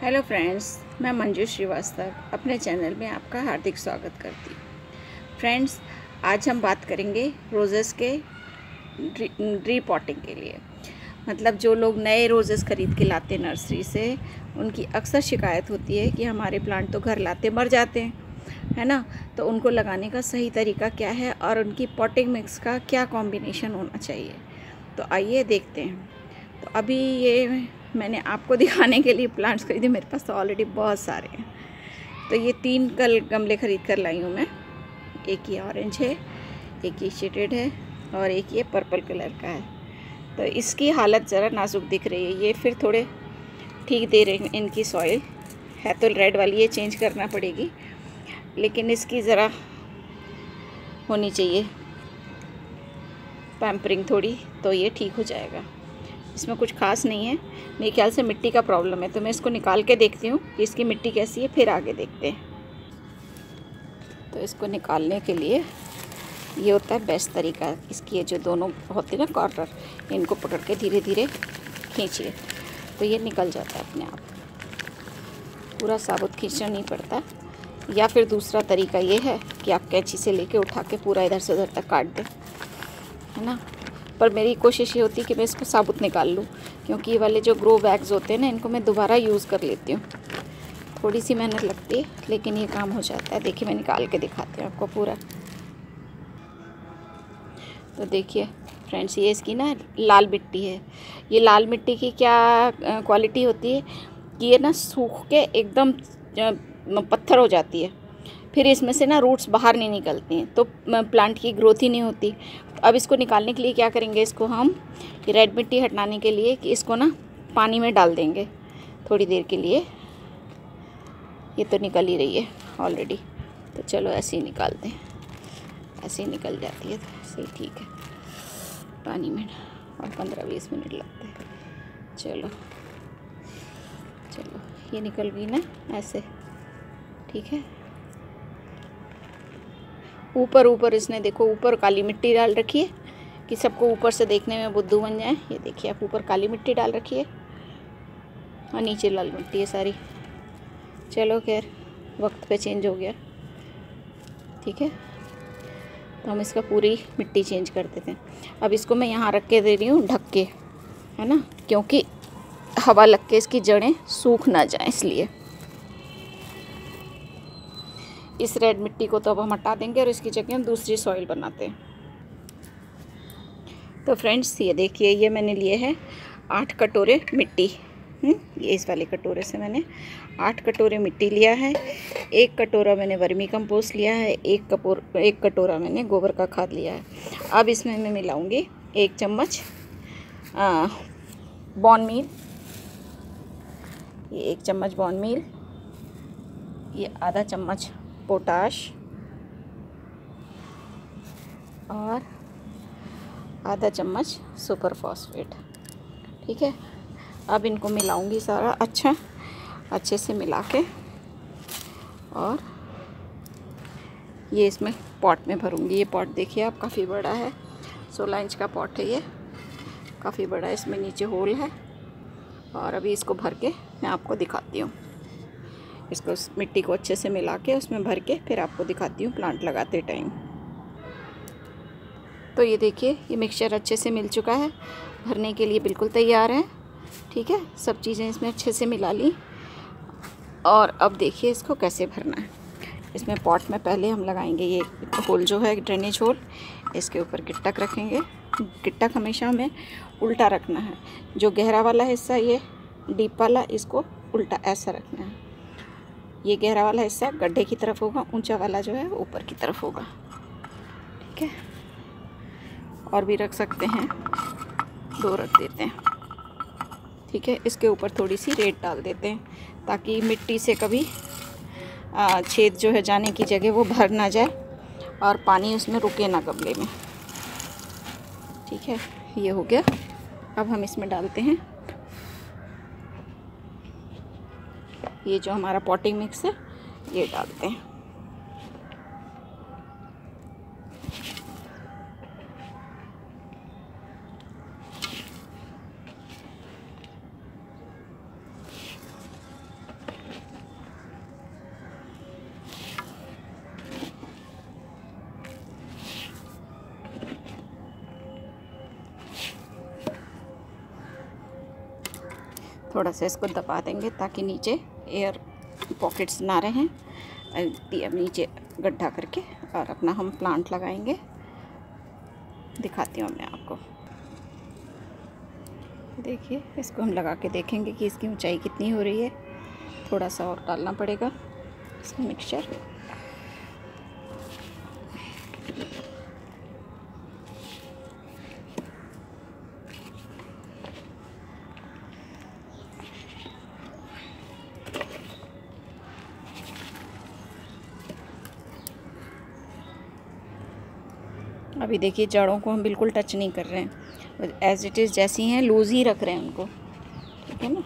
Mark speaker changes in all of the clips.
Speaker 1: Hello friends मैं मंजू श्रीवास्तव, अपने channel में आपका हार्दिक स्वागत करती हूँ। फ्रेंड्स आज हम बात करेंगे रोज़ेस के ड्री पॉटिंग के लिए। मतलब जो लोग नए रोज़ेस ख़रीद के लाते नर्सरी से, उनकी अक्सर शिकायत होती है कि हमारे प्लांट तो घर लाते मर जाते हैं, है ना? तो उनको लगाने का सही तरीका क्या है और उनकी पॉटिंग मिक्स का क्या कॉम्बिनेशन होना चाहिए? तो आइए देखते हैं। तो अभी ये मैंने आपको दिखाने के लिए प्लांट्स खरीदे, मेरे पास तो ऑलरेडी बहुत सारे हैं। तो ये तीन कल गमले ख़रीद कर लाई हूँ मैं। एक ये ऑरेंज है, एक ये शेडेड है और एक ये पर्पल कलर का है। तो इसकी हालत ज़रा नाजुक दिख रही है। ये फिर थोड़े ठीक दे रहे हैं इनकी सॉइल है तो रेड वाली, ये चेंज करना पड़ेगी। लेकिन इसकी ज़रा होनी चाहिए। पैम्परिंग थोड़ी तो ये ठीक हो जाएगा। इसमें कुछ खास नहीं है। मेरे ख्याल से मिट्टी का प्रॉब्लम है। तो मैं इसको निकाल के देखती हूँ कि इसकी मिट्टी कैसी है, फिर आगे देखते हैं। तो इसको निकालने के लिए ये होता है बेस्ट तरीका। इसकी जो दोनों होते हैं ना कॉर्नर, इनको पकड़ के धीरे धीरे खींचिए। तो ये निकल जाता है अपने आप। पूरा साबुत खींचना नहीं पड़ता। या फिर दूसरा तरीका ये है कि आप कैंची से लेके उठा के पूरा इधर से उधर तक काट दें। है ना? पर मेरी कोशिश ये होती है कि मैं इसको साबुत निकाल लूँ, क्योंकि ये वाले जो ग्रो बैग्स होते हैं ना, इनको मैं दोबारा यूज़ कर लेती हूँ। थोड़ी सी मेहनत लगती है, लेकिन ये काम हो जाता है। देखिए, मैं निकाल के दिखाती हूँ आपको पूरा। तो देखिए फ्रेंड्स ये इसकी ना लाल मिट्टी है। ये लाल मिट्टी की क्या क्वालिटी होती है? कि ये ना सूख के एकदम पत्थर हो जाती है। फिर इसमें से ना रूट्स बाहर नहीं निकलती हैं तो प्लांट की ग्रोथ ही नहीं होती। अब इसको निकालने के लिए क्या करेंगे इसको हम रेड मिट्टी हटाने के लिए कि इसको ना पानी में डाल देंगे, थोड़ी देर के लिए। ये तो निकल ही रही है ऑलरेडी तो चलो ऐसे ही निकालते हैं। ऐसे ही निकल जाती है तो ऐसे ही ठीक है। पानी में और पंद्रह बीस मिनट लगते हैं। चलो चलो, ये निकल गई ना, ऐसे। ठीक है? ऊपर ऊपर इसने देखो, ऊपर काली मिट्टी डाल रखी है कि सबको ऊपर से देखने में बुद्धू बन जाए। ये देखिए आप, ऊपर काली मिट्टी डाल रखी है और नीचे लाल मिट्टी है सारी। चलो खैर, वक्त पे चेंज हो गया। ठीक है? तो हम इसका पूरी मिट्टी चेंज कर देते हैं। अब इसको मैं यहाँ रख के दे रही हूँ ढक के, है ना? क्योंकि हवा लग के इसकी जड़ें सूख ना जाए इसलिए। इस रेड मिट्टी को तो अब हम हटा देंगे और इसकी जगह हम दूसरी सॉइल बनाते हैं। तो फ्रेंड्स ये देखिए ये मैंने लिए है आठ कटोरे मिट्टी। हम्म, ये इस वाले कटोरे से मैंने आठ कटोरे मिट्टी लिया है। एक कटोरा मैंने वर्मी कंपोस्ट लिया है एक कपोर एक कटोरा मैंने गोबर का खाद लिया है। अब इसमें मैं मिलाऊँगी एक चम्मच बॉन मील ये एक चम्मच बॉन मील ये आधा चम्मच पोटाश और आधा चम्मच सुपर फॉस्फेट। ठीक है? अब इनको मिलाऊँगी सारा अच्छा अच्छे से मिला के और ये इसमें पॉट में भरूँगी। ये पॉट देखिए आप, काफ़ी बड़ा है। सोलह इंच का पॉट है ये। काफ़ी बड़ा है इसमें नीचे होल है। और अभी इसको भर के मैं आपको दिखाती हूँ। इसको मिट्टी को अच्छे से मिला के उसमें भर के फिर आपको दिखाती हूँ प्लांट लगाते टाइम तो ये देखिए, ये मिक्सचर अच्छे से मिल चुका है। भरने के लिए बिल्कुल तैयार है। ठीक है? सब चीज़ें इसमें अच्छे से मिला ली। और अब देखिए इसको कैसे भरना है। इसमें पॉट में पहले हम लगाएँगे ये होल जो है ड्रेनेज होल इसके ऊपर गिट्टक रखेंगे। गिट्टक हमेशा हमें उल्टा रखना है। जो गहरा वाला हिस्सा, ये डीप वाला, इसको उल्टा ऐसा रखना है। ये गहरा वाला हिस्सा गड्ढे की तरफ़ होगा, ऊँचा वाला जो है ऊपर की तरफ़ होगा। ठीक है? और भी रख सकते हैं। दो रख देते हैं। ठीक है? इसके ऊपर थोड़ी सी रेत डाल देते हैं, ताकि मिट्टी से कभी छेद जो है जाने की जगह वो भर ना जाए और पानी उसमें रुके ना गमले में। ठीक है? ये हो गया। अब हम इसमें डालते हैं। ये जो हमारा पॉटिंग मिक्स है ये डालते हैं। थोड़ा सा इसको दबा देंगे ताकि नीचे एयर पॉकेट्स ना रहें। नीचे गड्ढा करके और अपना हम प्लांट लगाएँगे। दिखाती हूँ मैं आपको। देखिए, इसको हम लगा के देखेंगे कि इसकी ऊंचाई कितनी हो रही है। थोड़ा सा और डालना पड़ेगा। इसमें मिक्सचर अभी देखिए, जड़ों को हम बिल्कुल टच नहीं कर रहे हैं। एज़ इट इज़ जैसी हैं लूज़ ही रख रहे हैं उनको। ठीक है ना?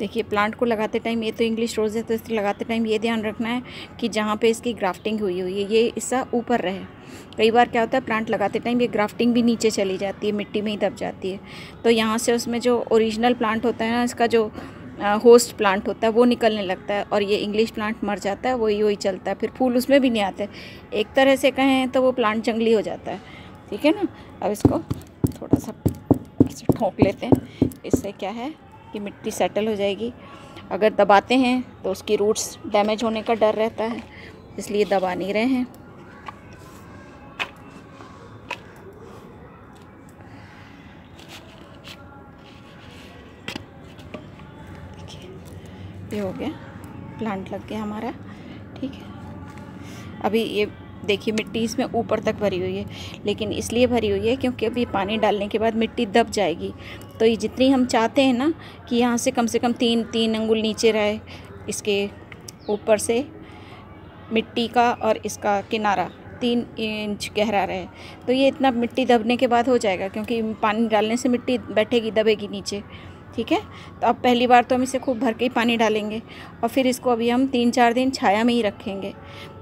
Speaker 1: देखिए प्लांट को लगाते टाइम ये तो इंग्लिश रोज़ है तो इस लगाते टाइम ये ध्यान रखना है कि जहाँ पे इसकी ग्राफ्टिंग हुई हुई है, ये इसका ऊपर रहे। कई बार क्या होता है प्लांट लगाते टाइम ये ग्राफ्टिंग भी नीचे चली जाती है, मिट्टी में ही दब जाती है। तो यहाँ से उसमें जो ओरिजिनल प्लांट होता है ना, इसका जो होस्ट प्लांट होता है, वो निकलने लगता है और ये इंग्लिश प्लांट मर जाता है, वही वही चलता है। फिर फूल उसमें भी नहीं आते। एक तरह से कहें तो वो प्लांट जंगली हो जाता है। ठीक है ना? अब इसको थोड़ा सा ठोंक लेते हैं। इससे क्या है? कि मिट्टी सेटल हो जाएगी। अगर दबाते हैं तो उसकी रूट्स डैमेज होने का डर रहता है, इसलिए दबा नहीं रहे हैं। ये हो गया प्लांट लग गया हमारा, ठीक है। अभी ये देखिए, मिट्टी इसमें ऊपर तक भरी हुई है, लेकिन इसलिए भरी हुई है क्योंकि अभी पानी डालने के बाद मिट्टी दब जाएगी। तो ये जितनी हम चाहते हैं ना कि यहाँ से कम से कम तीन तीन अंगुल नीचे रहे इसके ऊपर से मिट्टी का और इसका किनारा, तीन इंच गहरा रहे। तो ये इतना मिट्टी दबने के बाद हो जाएगा क्योंकि पानी डालने से मिट्टी बैठेगी, दबेगी नीचे, ठीक है? तो अब पहली बार तो हम इसे खूब भर के ही पानी डालेंगे और फिर इसको अभी हम तीन, चार दिन छाया में ही रखेंगे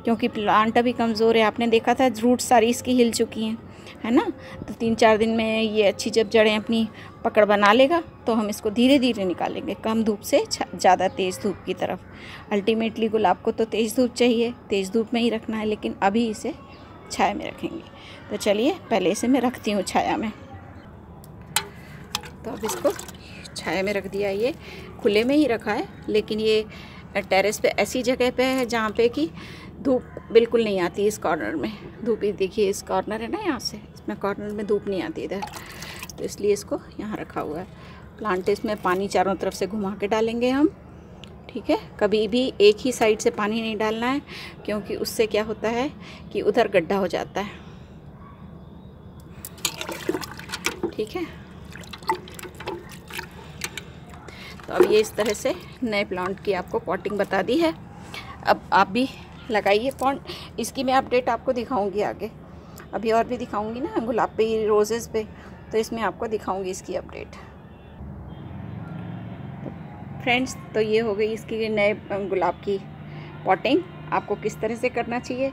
Speaker 1: क्योंकि प्लांट अभी कमज़ोर है। आपने देखा था रूट सारी इसकी हिल चुकी हैं। है ना? तो तीन चार दिन में ये अच्छी जब जड़ें अपनी पकड़ बना लेगा तो हम इसको धीरे धीरे निकालेंगे, कम धूप से ज़्यादा तेज़ धूप की तरफ़। अल्टीमेटली गुलाब को तो तेज़ धूप चाहिए, तेज़ धूप में ही रखना है, लेकिन अभी इसे छाया में रखेंगे। तो चलिए, पहले इसे मैं रखती हूँ छाया में। तो अब इसको छाया में रख दिया, ये खुले में ही रखा है, लेकिन ये टेरेस पे ऐसी जगह पे है जहाँ पे कि धूप बिल्कुल नहीं आती इस कॉर्नर में। धूप ही देखिए इस कॉर्नर है ना यहाँ से, इसमें कॉर्नर में धूप नहीं आती इधर। तो इसलिए इसको यहाँ रखा हुआ है। प्लांट इसमें पानी चारों तरफ़ से घुमा के डालेंगे हम, ठीक है? कभी भी एक ही साइड से पानी नहीं डालना है, क्योंकि उससे क्या होता है कि उधर गड्ढा हो जाता है। ठीक है? तो अब ये इस तरह से नए प्लांट की आपको पॉटिंग बता दी है। अब आप भी लगाइए पॉन्ट इसकी मैं अपडेट आपको दिखाऊँगी आगे। अभी और भी दिखाऊँगी ना, गुलाब पे रोज़ेज़ पे। तो इसमें आपको दिखाऊँगी इसकी अपडेट। फ्रेंड्स तो ये हो गई इसकी नए गुलाब की पॉटिंग। आपको किस तरह से करना चाहिए?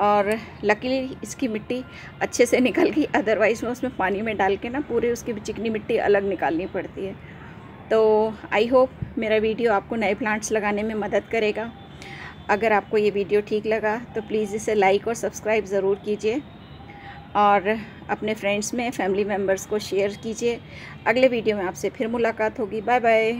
Speaker 1: और लकीली इसकी मिट्टी अच्छे से निकल गई। अदरवाइज़ में उसमें पानी में डाल के ना पूरे उसकी चिकनी मिट्टी अलग निकालनी पड़ती है। तो आई होप मेरा वीडियो आपको नए प्लांट्स लगाने में मदद करेगा। अगर आपको ये वीडियो ठीक लगा तो प्लीज़ इसे लाइक और सब्सक्राइब ज़रूर कीजिए। और अपने फ्रेंड्स में फैमिली मेंबर्स को शेयर कीजिए। अगले वीडियो में आपसे फिर मुलाकात होगी। Bye bye